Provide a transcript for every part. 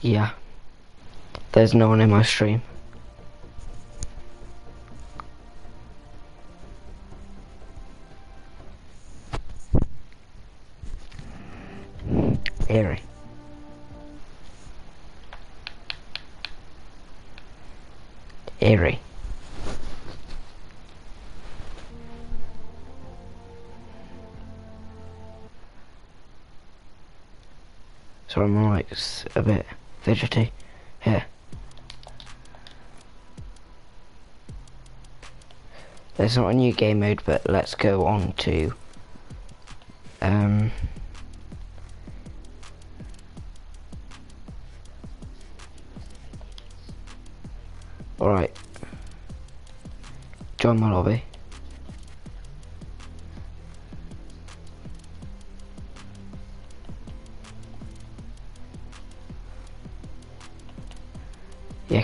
Yeah. There's no one in my stream. Here. There's not a new game mode, but let's go on to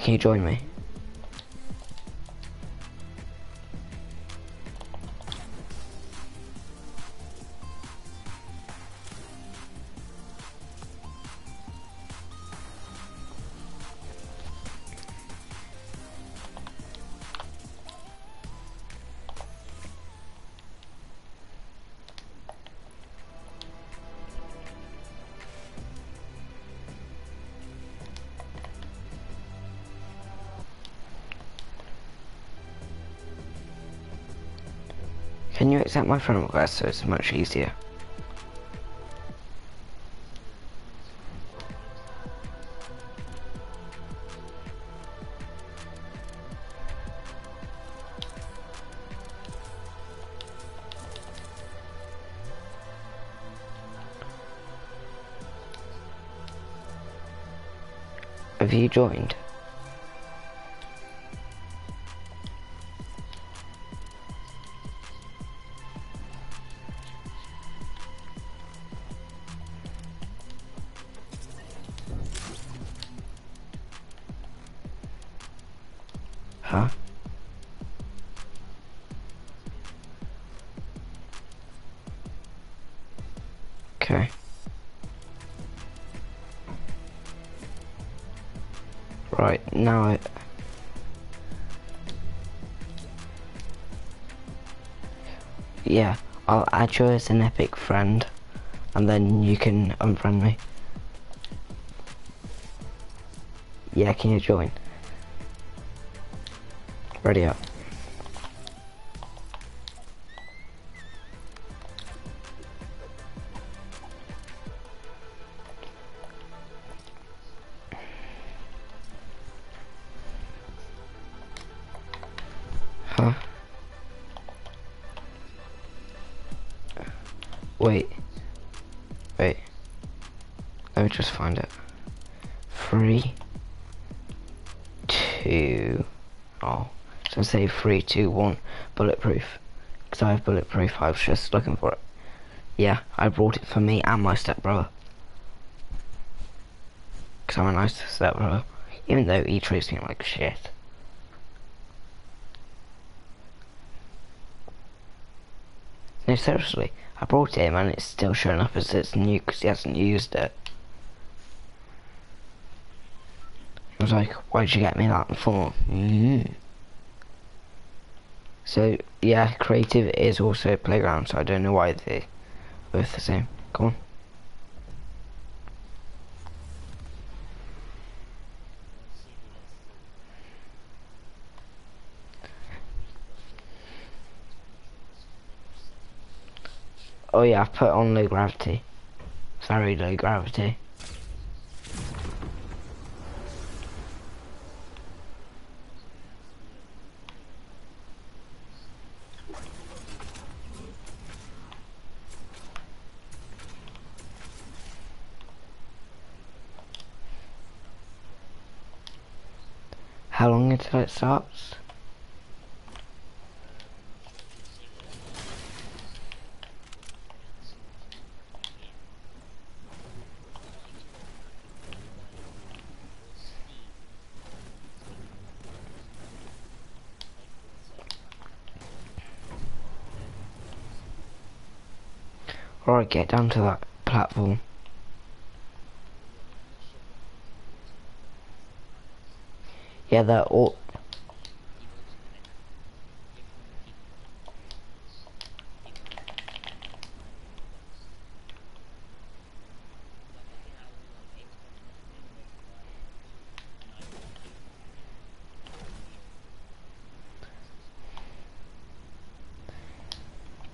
can you join me? Accept my friend request so it's much easier? Have you joined? Right, now I... Yeah, I'll add you as an epic friend, and then you can unfriend me. Yeah, can you join? Ready up. Say three, two, one. Bulletproof. Because I have bulletproof. I was just looking for it. Yeah, I brought it for me and my stepbrother. Because I'm a nice stepbrother. Even though he treats me like shit. No, seriously. I brought it him and it's still showing up as it's new because he hasn't used it. He was like, why'd you get me that for? Mm. So, yeah, creative is also a playground, so I don't know why they're both the same. Come on. Oh yeah, I've put on low gravity. Very low gravity. How starts? Alright, get down to that platform. Yeah, they're all.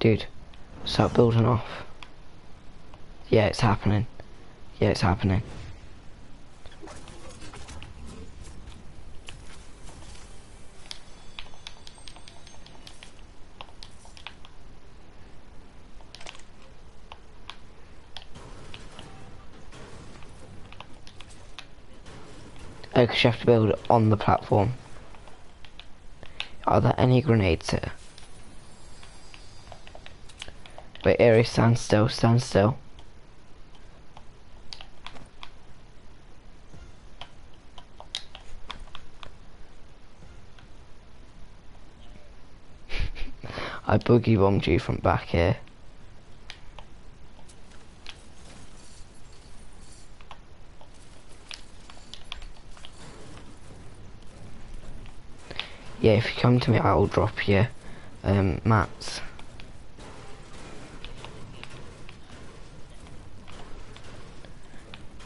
Dude, start building off. Yeah, it's happening. Yeah, it's happening. Oh, 'cause you have to build on the platform. Are there any grenades here? Wait, Aries, stand still, stand still. I boogie bombed you from back here. Yeah, if you come to me, I'll drop you um, mats.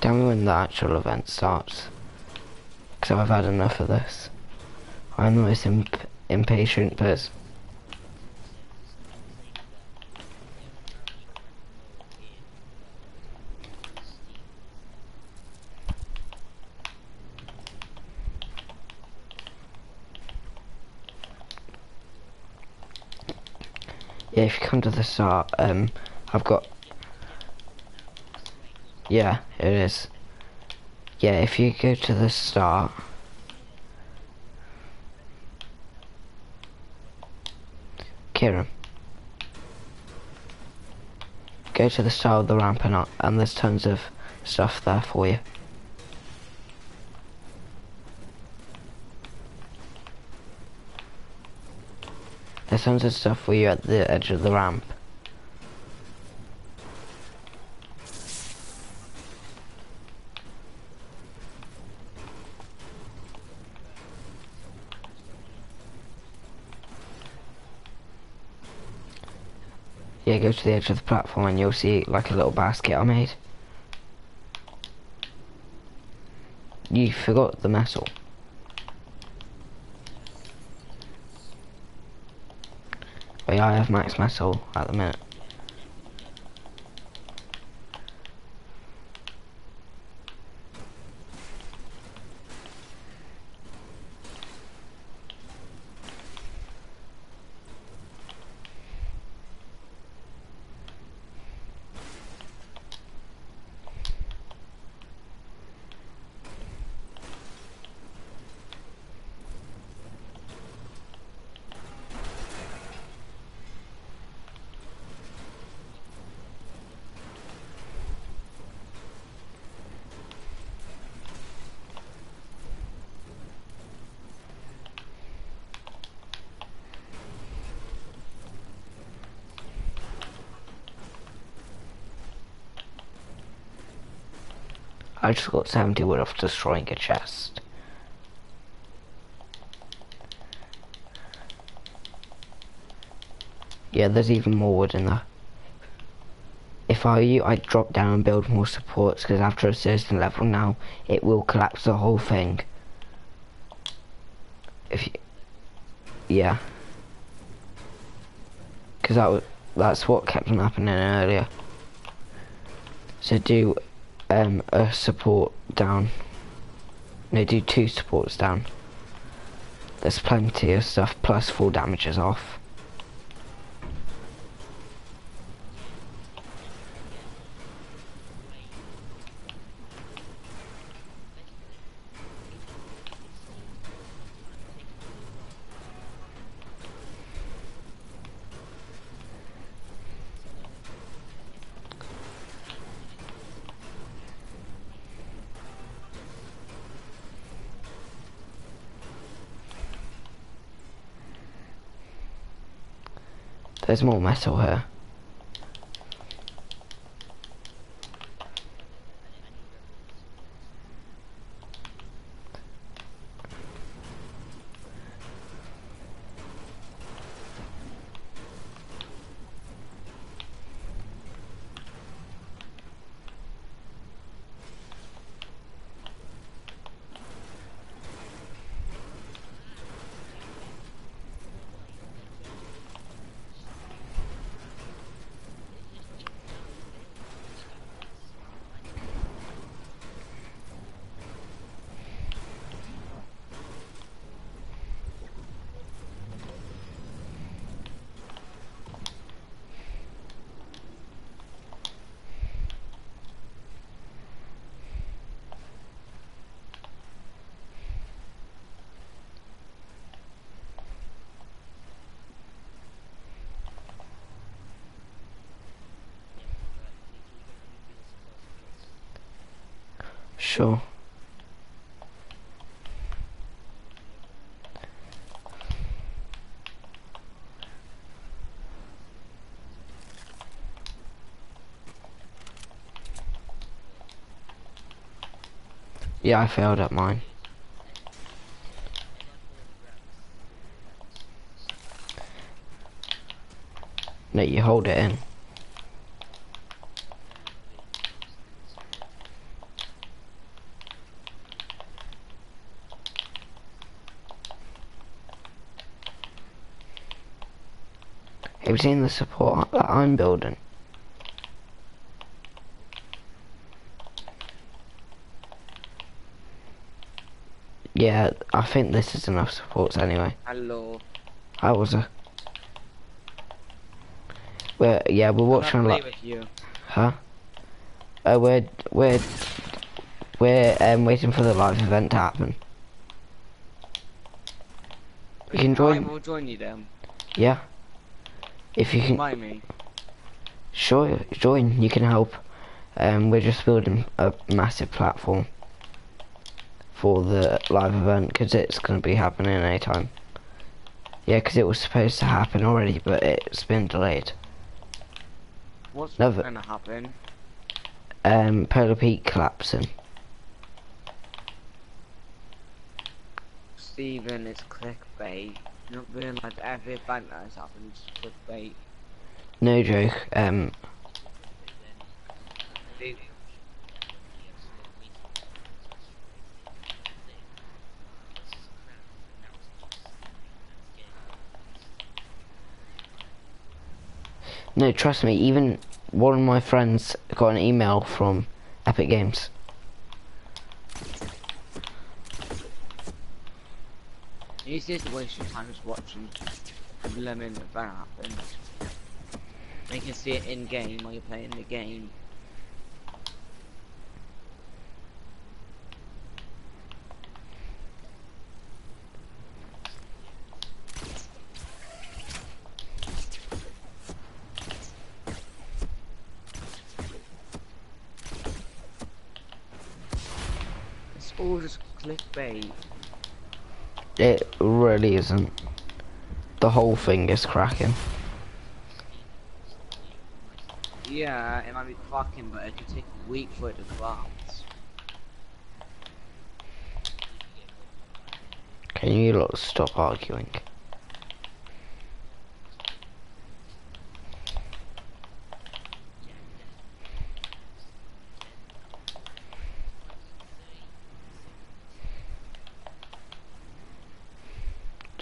Tell me when the actual event starts. Because I've had enough of this. I'm the most imp impatient person. Yeah, if you come to the start, um, I've got... Yeah, it is. Yeah, if you go to the start... Kieran. Go to the start of the ramp and, uh, and there's tons of stuff there for you. There's tons of stuff for you at the edge of the ramp. Yeah, go to the edge of the platform and you'll see like a little basket I made. You forgot the metal. But yeah, I have max metal at the minute. I just got 70 wood off destroying a chest. Yeah, there's even more wood in there. If I were you, I'd drop down and build more supports, because after a certain level now, it will collapse the whole thing. If you... Yeah. Because that was, that's what kept on happening earlier. So do um, a support down. No, do two supports down. There's plenty of stuff, plus full damages off. There's more metal here. Sure. Yeah, I failed at mine. No, you hold it in. You seen the support that I'm building? Yeah, I think this is enough supports anyway. Hello. How was it? We're, yeah, we're watching like, play with you. huh? Uh, we're, we're, we're, um, waiting for the live event to happen. We can join. I will join you then. yeah? If you can, Remind me. Sure, join. You can help. Um, we're just building a massive platform for the live event because it's going to be happening anytime. Yeah, because it was supposed to happen already, but it's been delayed. What's Never- gonna happen? Um, Polar Peak collapsing. Steven, it's clickbait. You don't realise every event that has happened is clickbait. No joke. Um, no, trust me. Even one of my friends got an email from Epic Games. You just waste of time just watching the lemon event happen. You can see it in game while you're playing the game. It's all just clickbait. It really isn't. The whole thing is cracking. Yeah, it might be fucking, but it could take a week for it to collapse. Can you lot stop arguing?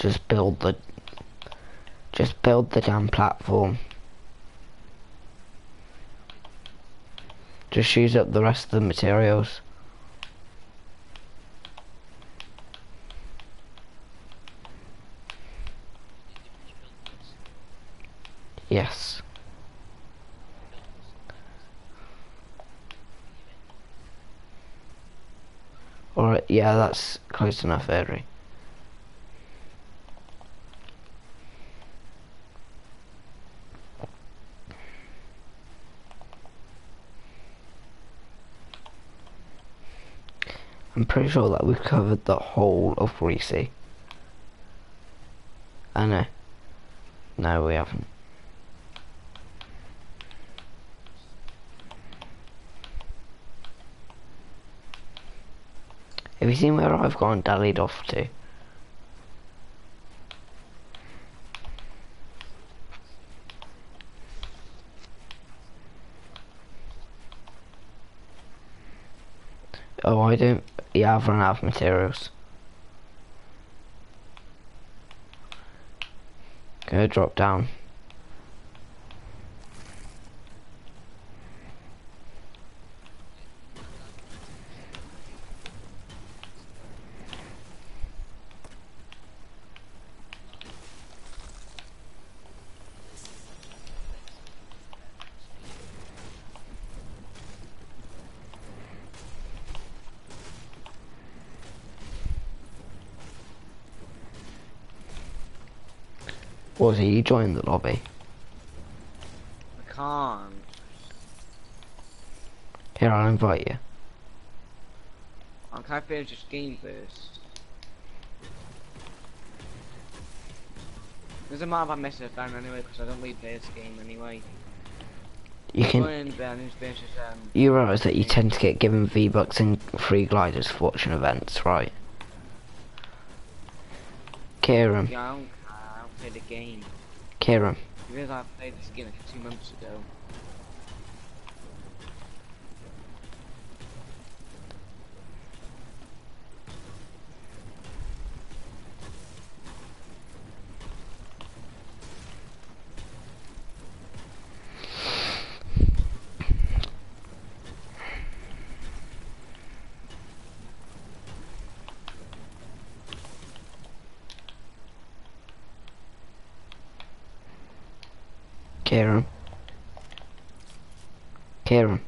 Just build the just build the damn platform. Just use up the rest of the materials. Yes. Alright, yeah, that's close enough, Airy. I'm pretty sure that we've covered the whole of Greasy. I know. No, we haven't. Have you seen where I've gone dallied off to? Oh, I don't. Yeah, I've run out of materials. Go drop down. Was he? You joined the lobby. I can't. Here, I'll invite you. I can I finish this game first? Doesn't matter if I miss a fan anyway, because I don't really play this game anyway. You can. Go in, but I need to finish this, um, You realise that you tend to get given V bucks and free gliders for watching events, right? Kieran, yeah, I don't, I don't play the game. Kieran, You realize I played this game like two months ago. Kieran, Kieran.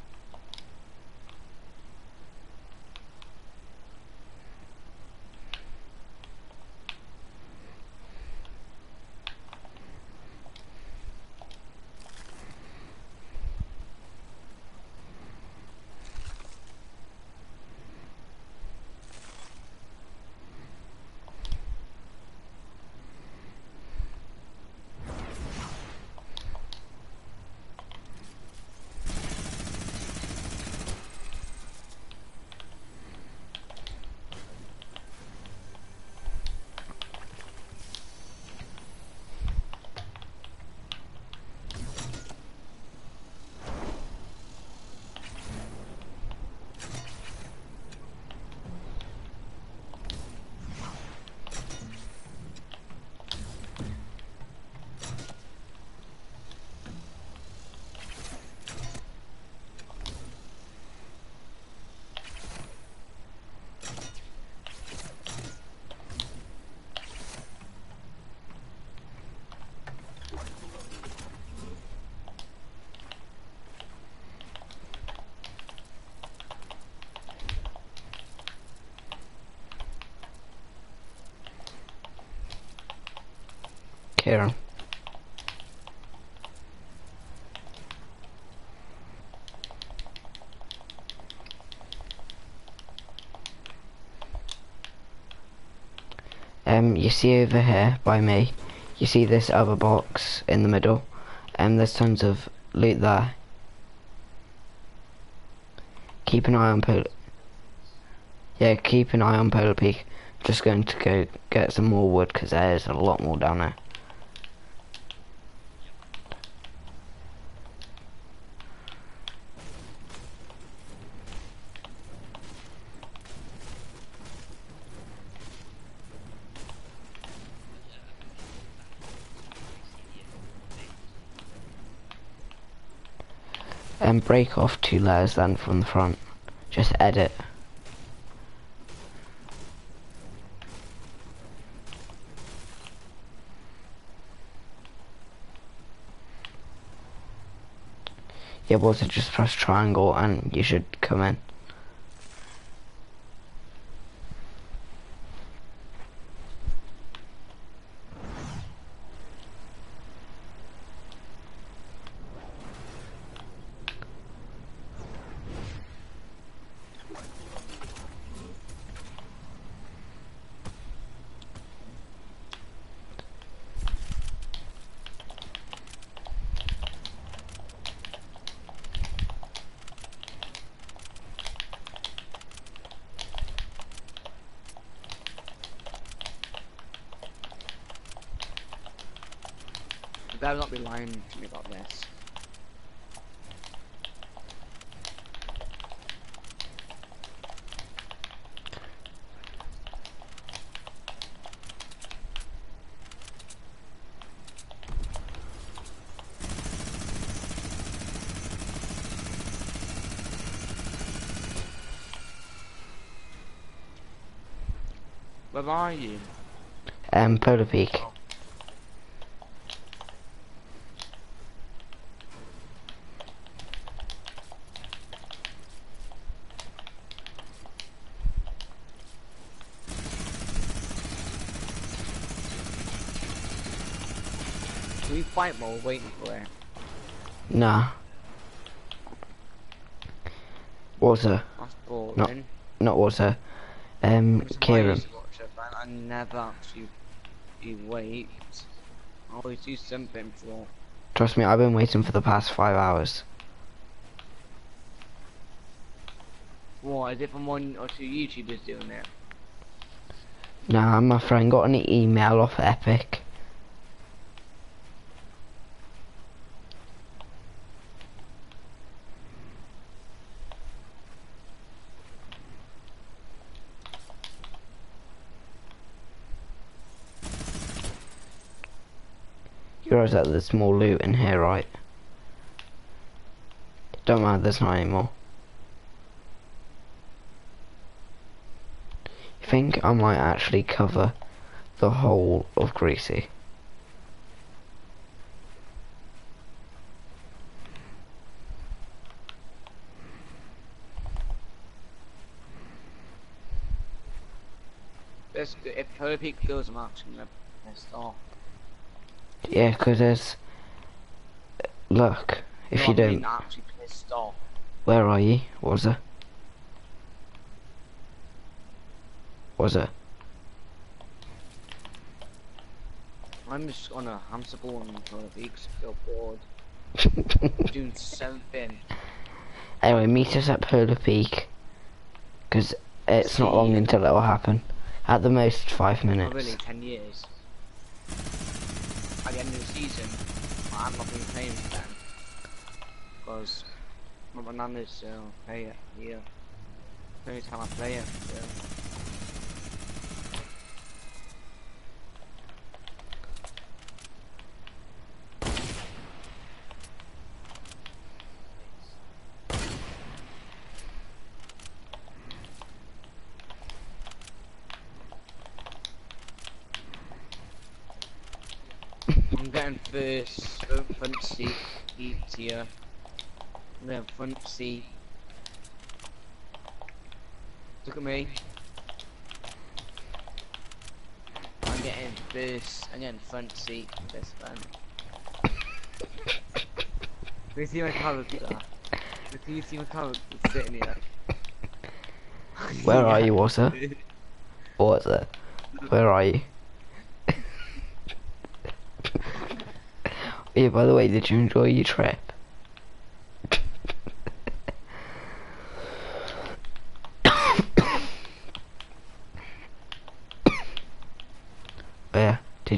Kieran. Um, you see over here by me, you see this other box in the middle, and um, there's tons of loot there. Keep an eye on Polar. Yeah, keep an eye on Polar Peak. Just going to go get some more wood because there's a lot more down there. and break off two layers then from the front. Just edit. Yeah, also just press triangle and you should come in. Better not be lying to me about this. Where are you? Um, Polar Peak. Can we fight we're waiting for it? Nah. Water. That's boring. Not water. Um, Which is I Kieran. used to watch it, but I never actually do wait. I always do something for. Trust me, I've been waiting for the past five hours. What, is it from one or two YouTubers doing it? Nah, my friend got an email off Epic. Realise that there's more loot in here, right? Don't matter, there's not anymore. I think I might actually cover the whole of Greasy. Good. If Polar Peak goes, I'm actually gonna off. Yeah, 'cause there's... Look, if No, you don't... actually pissed off. Where are you? Was it? Was it? I'm just on a hamster ball and Polar Peaks feel bored. doing something. anyway, meet us at Polar Peak. 'Cause it's not long until it'll happen. At the most, five minutes. Probably 10 years. The end of the season, I'm not been playing with them. Because my bananas still play it here. The only time I play it, so. I'm getting first front, front seat seats here. I'm getting front seat. Look at me. I'm getting first. I'm getting front seat for this one. Can you see my character? Can you see my character sitting here? Where are you, Water? What's it? Where are you? yeah, by the way, did you enjoy your trip?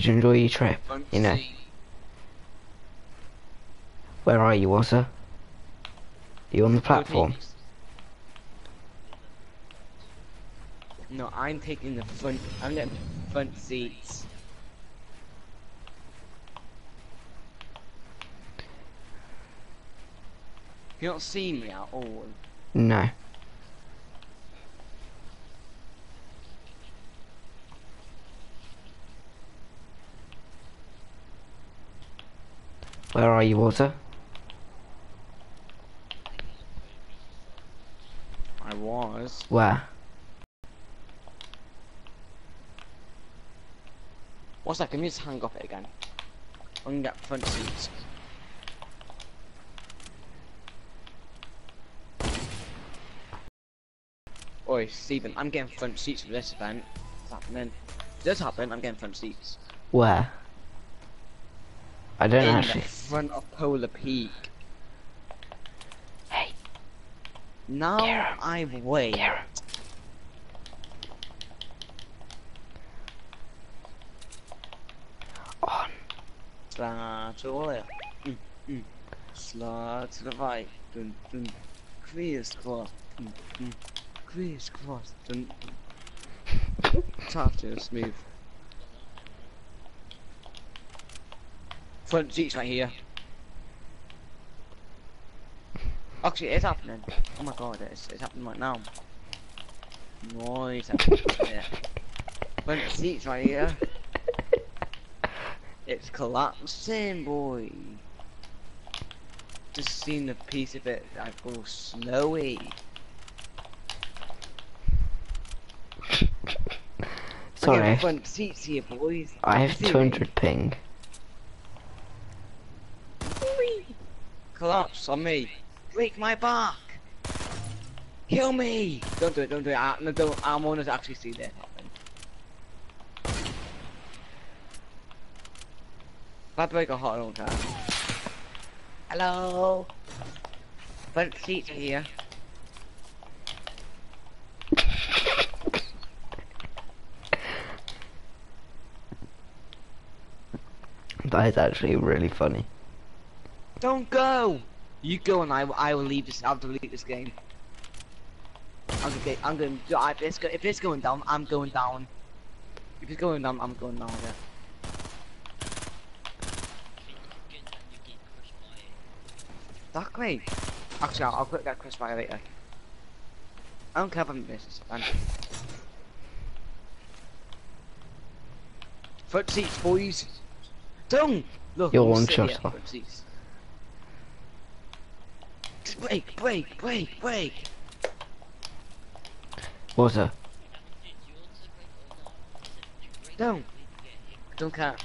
You enjoy your trip? You know. Where are you, Water? You on the platform? No, I'm taking the front. I'm getting front seats. You don't see me at all. No. Where are you, Water? I was. Where? What's that? Can you just hang off it again? I'm gonna get front seats. Oi, Steven, I'm getting front seats for this event. What's happening. If this happen, I'm getting front seats. Where? I don't In actually. front of Polar Peak. Hey. Now Karen. I wait. Karen. On. Slide to the left. Mm, mm. Slide to the right. Dun, dun. Crisscross. Mm, mm. Crisscross. Dun, dun. Soft smooth. Front seats right here. Actually, it's happening. Oh my god, it's, it's happening right now. Noise yeah. Front seats right here. It's collapsing, boy. Just seen a piece of it that go snowy. Sorry, front seats here, boys. I have See 200 ping. Collapse on me. Break my back. Kill me! Don't do it, don't do it. I, no, don't, I want to actually see that happen. If I break a heart all the time. Hello? Front seats are here. That is actually really funny. Don't go! You go and I, will- I will leave this, I'll delete this game. I'm gonna, I'm gonna, if it's, if it's going down, I'm going down. If it's going down, I'm going down, yeah. Exactly. Actually, I'll, I'll put that crossfire later. I don't care if I'm business. Man. Front seats, boys. Don't look. You're one shot off. front seats. Just Break, break, break, break. Water. Don't. Don't care.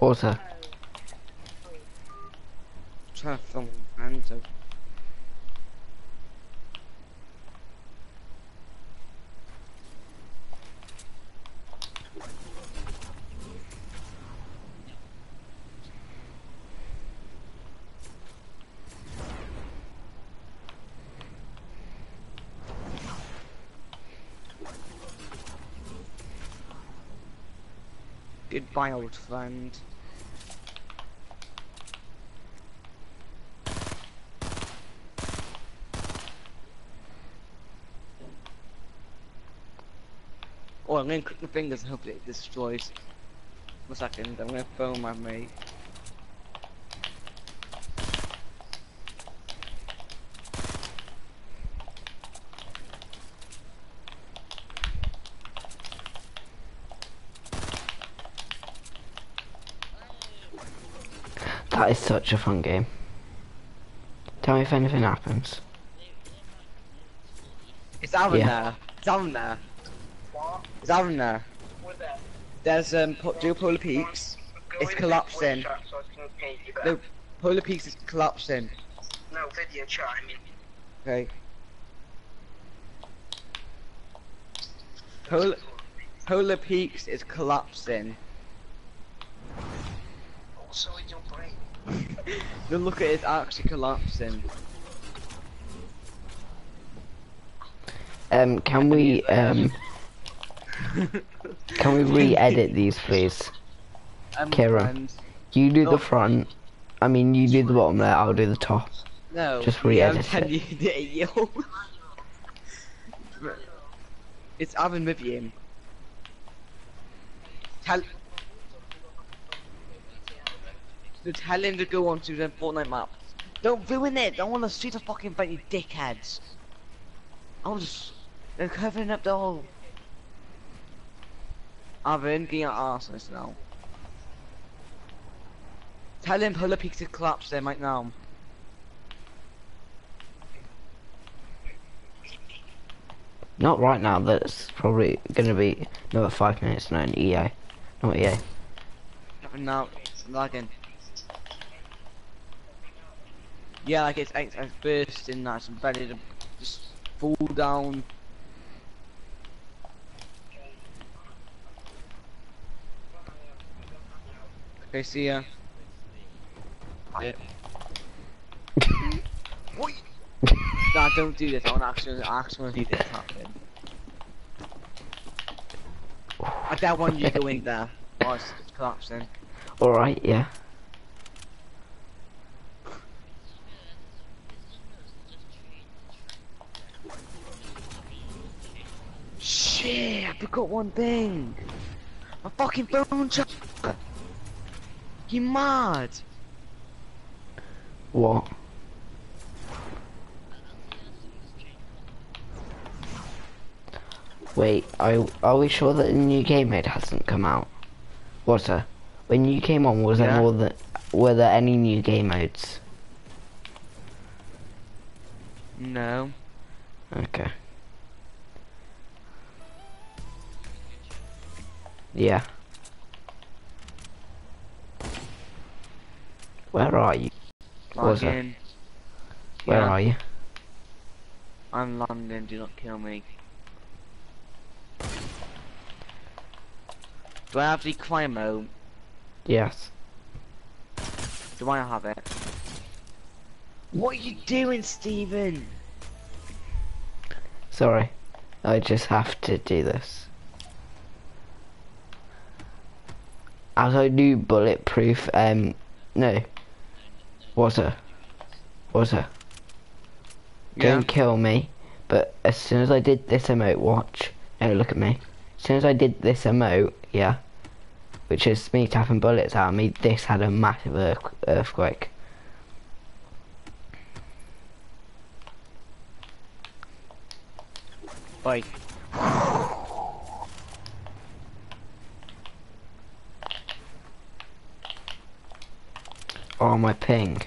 Water. trying to film Goodbye, old friend. Oh, I'm gonna click the fingers and hope it destroys. One second, I'm gonna phone my mate. That is such a fun game. Tell me if anything happens. It's Aaron Yeah. there. It's Aaron there. What? It's Aaron there. What's? There's um po- dual polar peaks. It's collapsing. video chat So I can pay you back. No, polar peaks is collapsing. No, video chat, I mean. Okay. Polar polar peaks is collapsing. Also in your brain. Then look at it, it's actually collapsing. Um, can we um, can we re-edit these, please? Um, Kira. You do No. the front. I mean, you do the bottom there. I'll do the top. No. Just re-edit it. you, that, yo. it's with you. Tell. So tell him to go on to the Fortnite map. Don't ruin it. I want to see the fucking fight, you dickheads. I'm just. They're covering up the whole. Aaron, get your arse on this now. Tell him pull Polar Peaks to collapse there right now. Not right now. That's probably gonna be another five minutes. No, an EA, not EA. And now it's lagging. Yeah, like it's it's, it's bursting. That's ready to just fall down. Okay, see ya. What? nah, don't do this. I want actually, I actually want to see this happen. I don't want you to go in there. Oh, it's, collapsing. All right, yeah. Forgot one thing. My fucking phone charger. You mad? What? Wait, are, are we sure that the new game mode hasn't come out? Water. When you came on, was Yeah. there more than were there any new game modes? No. Okay. Yeah. Where are you? Fucking. Where Yeah. are you? I'm London, do not kill me. Do I have the mode? Yes. Do I have it? What are you doing, Steven? Sorry. I just have to do this. As I do bulletproof, um, no. Water. Water. Don't kill me. But as soon as I did this emote, watch. No, look at me. As soon as I did this emote, yeah, which is me tapping bullets out of me, this had a massive earth- earthquake. Oi. Oh, my ping.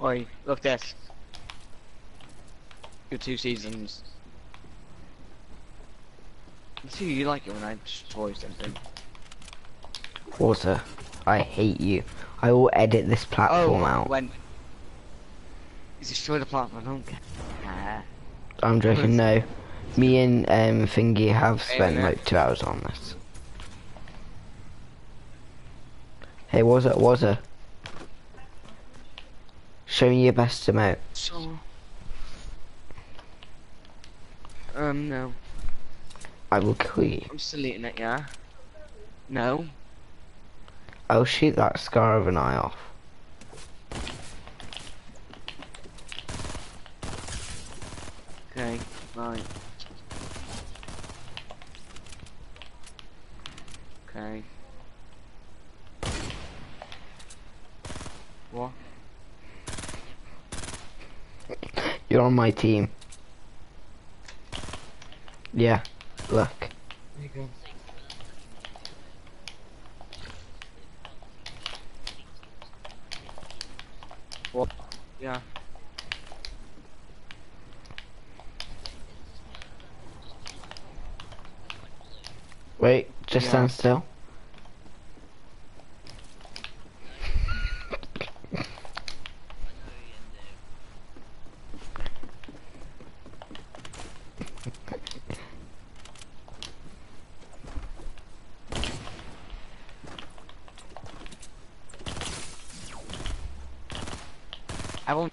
Oi, look this. Your two seasons. See, you like it when I destroy something. Water. I hate you. I will edit this platform Oh, out. when... You destroy the platform, I don't care. I'm joking, no. Me and um, Thingy have spent like two hours on this. Hey, was it, was it? Show me your best amount. So... Um, no. I will kill you. I'm still eating it, yeah? No. I'll shoot that scar of an eye off. Okay, right. Okay. What? You're on my team. Yeah, look. There you go. What? Yeah. Wait, just Yeah. stand still.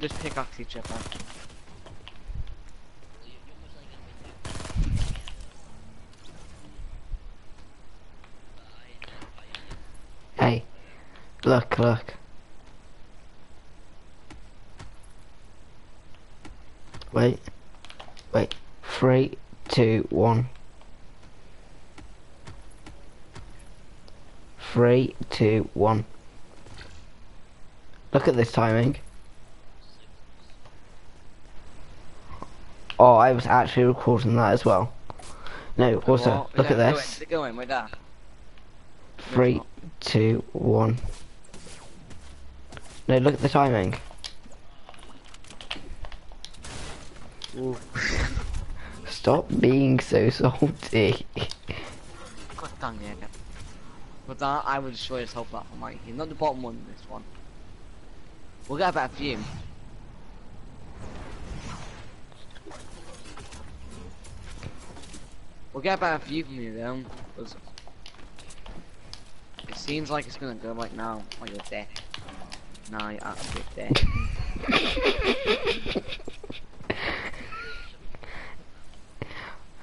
Just pickaxe each other. Hey, look, look. Wait, wait. Three, two, one. Three, two, one. Look at this timing. Oh, I was actually recording that as well. No, also, look at this. in, Go in, with that. Three, two, one. No, look at the timing. Stop being so salty. God dang it. But that, I will destroy this whole platform right here. Not the bottom one, this one. We'll get a better view. We'll get about a few from you though. It seems like it's gonna go like now. Oh, you're dead. Nah, you're absolutely dead.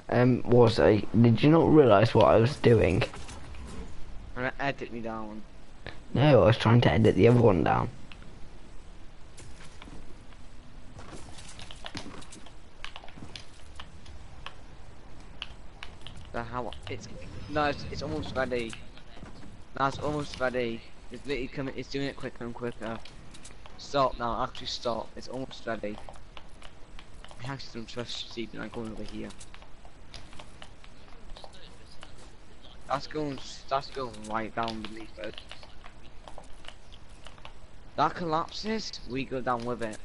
um, was I? Did you not realise what I was doing? I'm gonna edit me down. No, I was trying to edit the other one down. The how it's no, it's, it's almost ready. No, it's almost ready. It's literally coming. It's doing it quicker and quicker. Stop now. Actually, stop. It's almost ready. I actually don't trust Steven. I'm going over here. That's going. That's going right down beneath it. That collapses. We go down with it.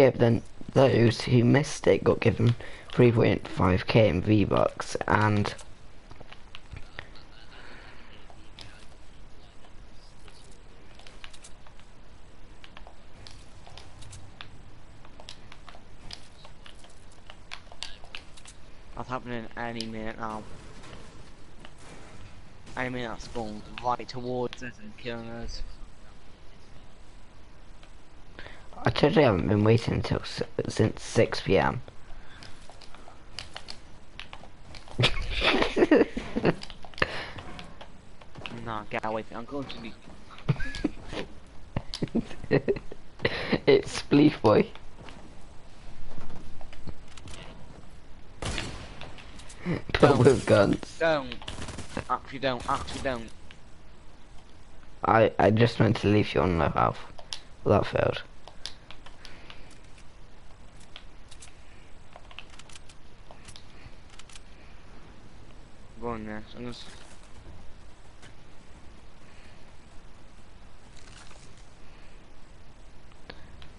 Yeah, but then those who missed it got given 3.5k in V-Bucks and That's happening any minute now. Any minute that's spawned right towards us and killing us. I totally haven't been waiting until since 6 p.m. Nah, get away from me. I'm going to be. it's Spleef Boy. but with guns. Don't. Actually don't. Actually don't. I, I just meant to leave you on low health. Well, that failed. I'm gonna.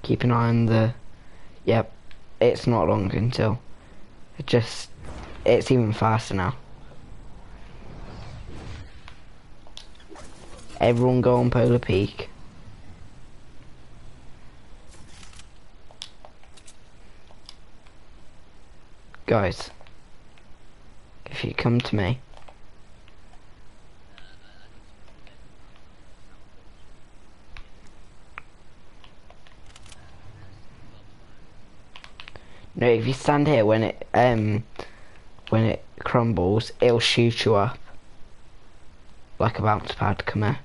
Keep an eye on the... Yep, it's not long until... It just... It's even faster now. Everyone go on Polar Peak. Guys, if you come to me, no, if you stand here when it um when it crumbles, it'll shoot you up like a bounce pad. Come here.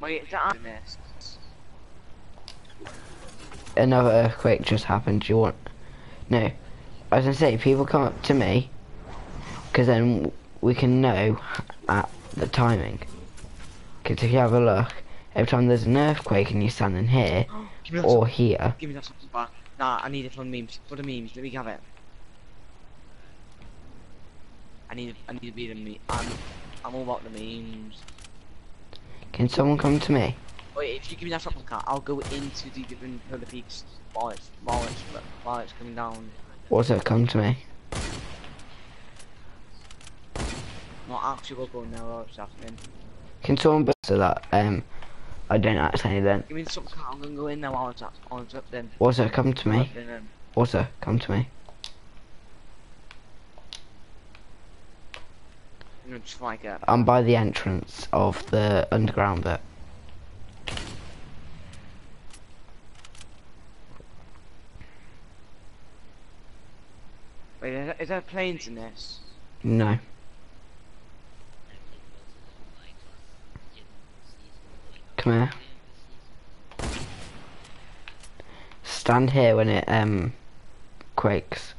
Wait, is that? Another earthquake just happened. Do you want? No, I was gonna say people come up to me, because then we can know at the timing. Because if you have a look, every time there's an earthquake and you're standing here or here, Give me that something back. Nah, I need it for the memes. For the memes, let me have it. I need, I need to be the meme. I'm, I'm all about the memes. can someone come to me? Wait, if you give me that shopping cart, I'll go into the different Polar Peaks while it's, while it's, while it's coming down. Also, come to me. Not actually, we'll go now. What's happening? Can someone but so that um I don't actually then. Give me the shopping cart. I'm gonna go in there while it's up. While it's up then. Also, come to me. Also, come to me. I'm gonna try get. I'm by the entrance of the underground bit. Wait, is there, is there planes in this? No. Come here. Stand here when it um quakes.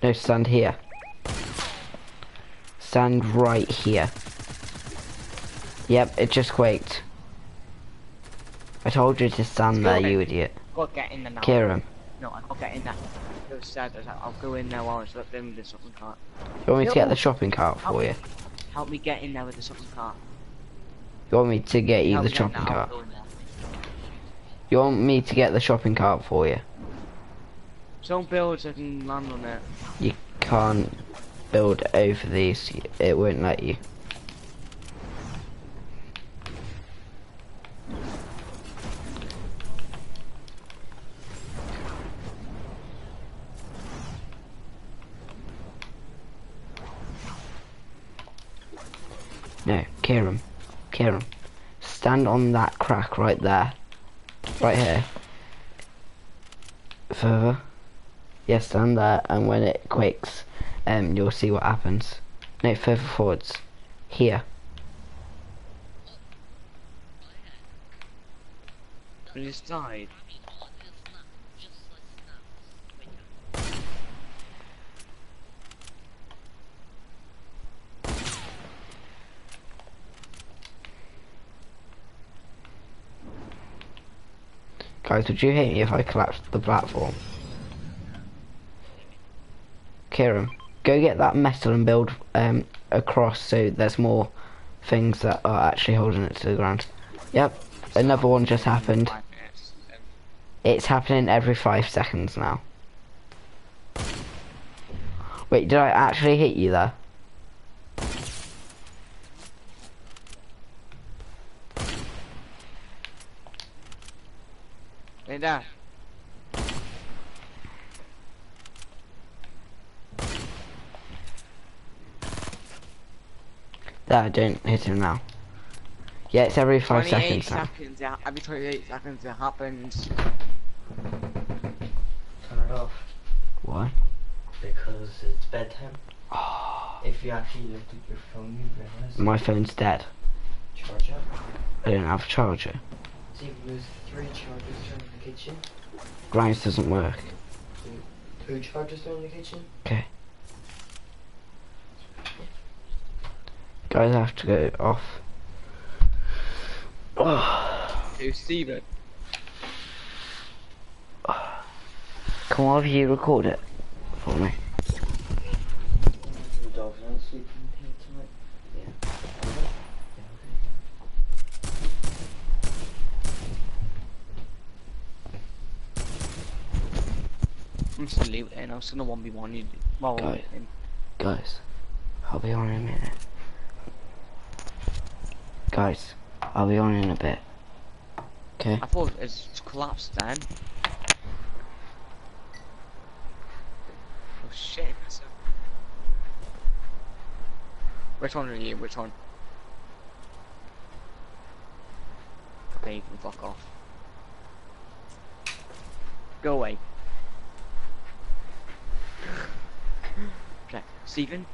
No, stand here. Stand right here. Yep, it just quaked. I told you to stand there, you idiot. Got get in there now. Kieran, No, I got get in there. It was said, I was like, I'll go in there while it's up then with the shopping cart. you want me to get the shopping cart Help for me. you? Help me get in there with the shopping cart. You want me to get you Help the me in shopping cart? in. You want me to get the shopping cart for you? Don't build so I can land on it. You can't build over these. It won't let you. No, Kieran. Kieran. Stand on that crack right there. Right here. Further. Yes, stand there, and when it quakes, um, you'll see what happens. No, further forwards. Here. I just died. Guys, would you hate me if I collapsed the platform? Kieran, go get that metal and build um, across so there's more things that are actually holding it to the ground. Yep, another one just happened. It's happening every five seconds now. Wait, did I actually hit you there? Lay down. There, don't hit him now. Yeah, it's every five 28 seconds now. seconds, yeah. Every 28 seconds it happens. Turn it off Why? because it's bedtime. Oh. If you actually looked at your phone, you'd realize My phone's dead. charger. I don't have a charger. See, there's three chargers in the kitchen. Grimes doesn't work. Two chargers are in the kitchen. Okay. Guys, I have to go off. Oh, To Steven. come over here, record it for me. The dogs aren't sleeping here tonight. Yeah. Are they? Yeah, I'm still leave it in. I was gonna 1v1 you. Well, Go. in. Guys, I'll be on in a minute. Guys, I'll be on in a bit. Okay? I thought it's collapsed then. Oh shit. a- Which one are you? Which one? Okay, you can fuck off. Go away. Okay, Steven?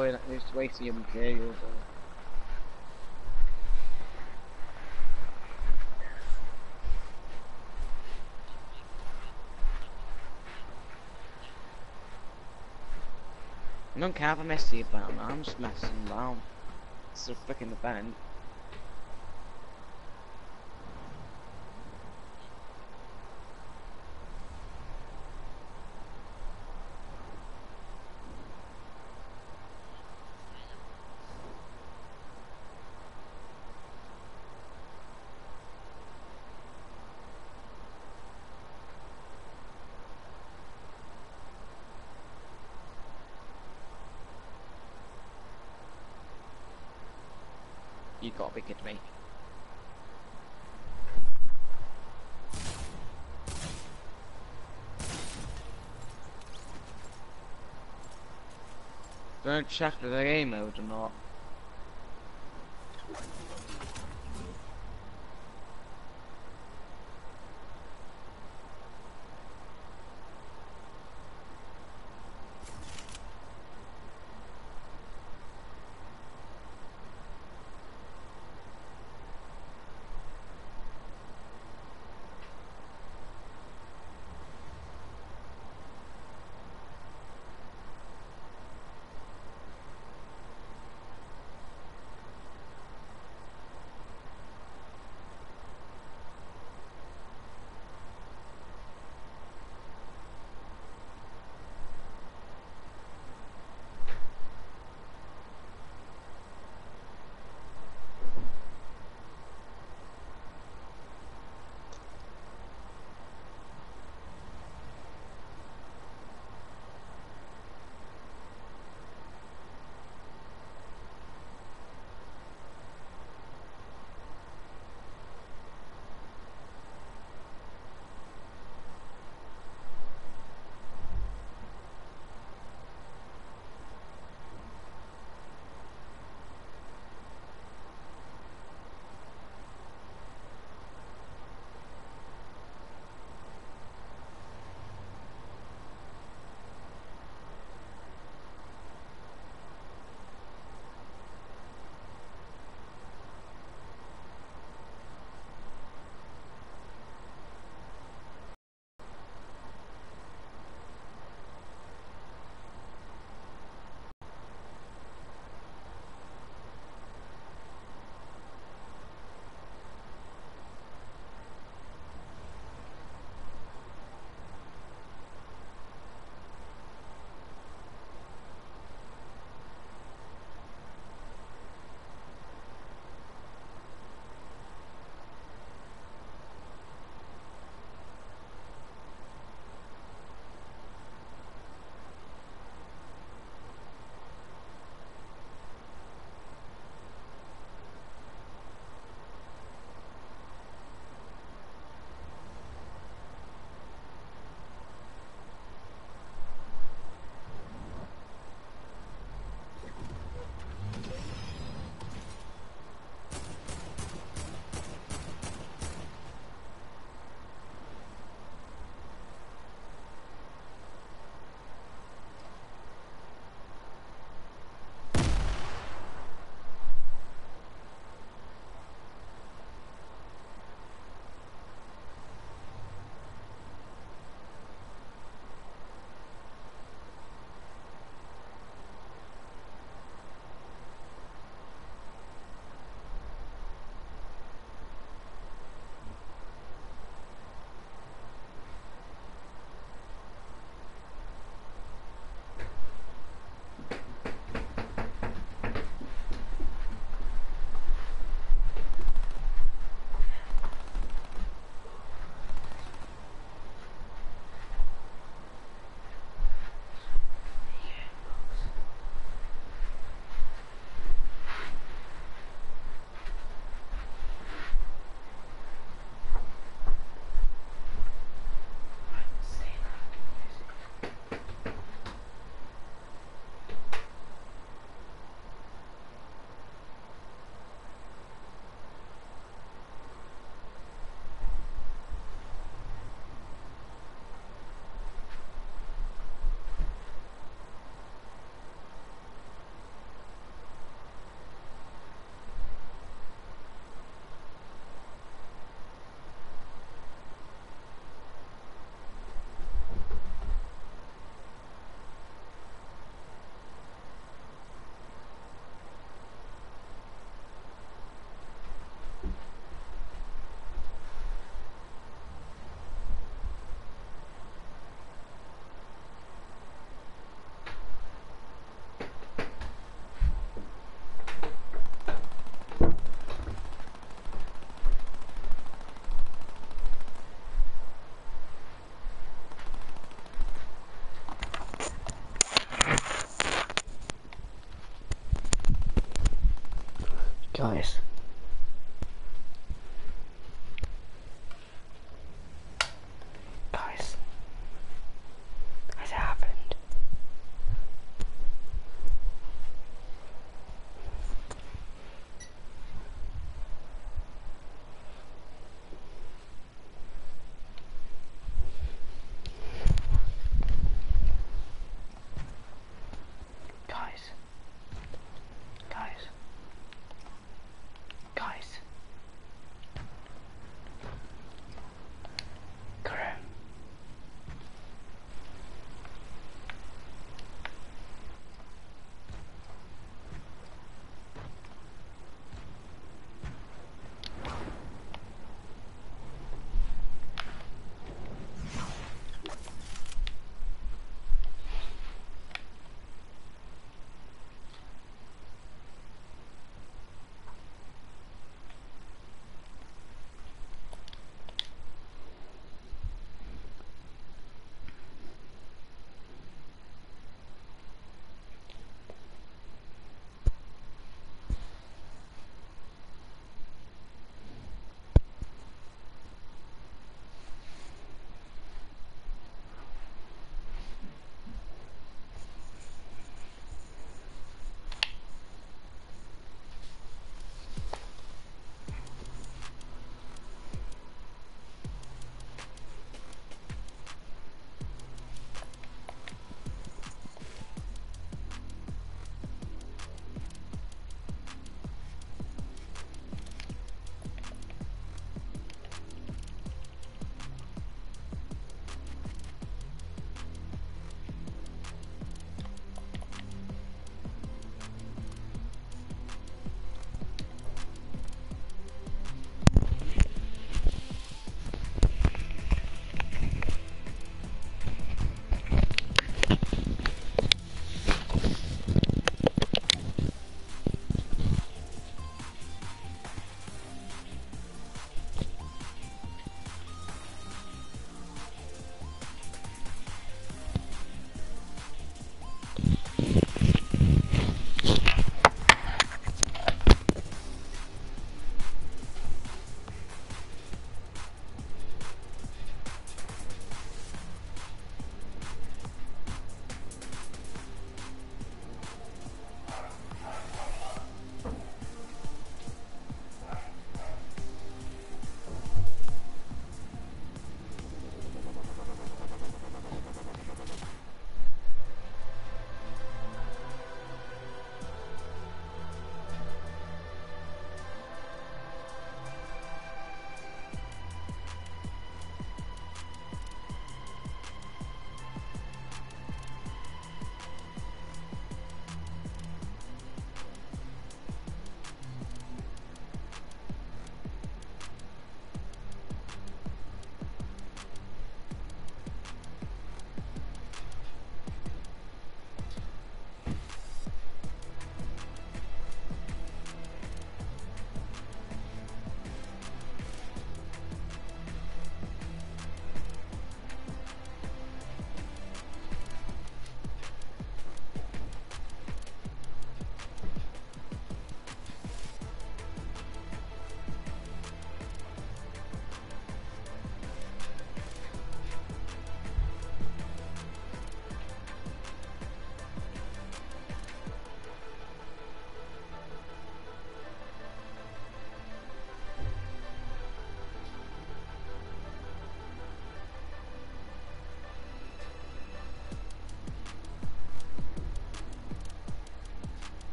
I don't care if I mess you about. I'm just messing around. It's a freaking event. You gotta be kidding me. Don't check the game mode or not. guys.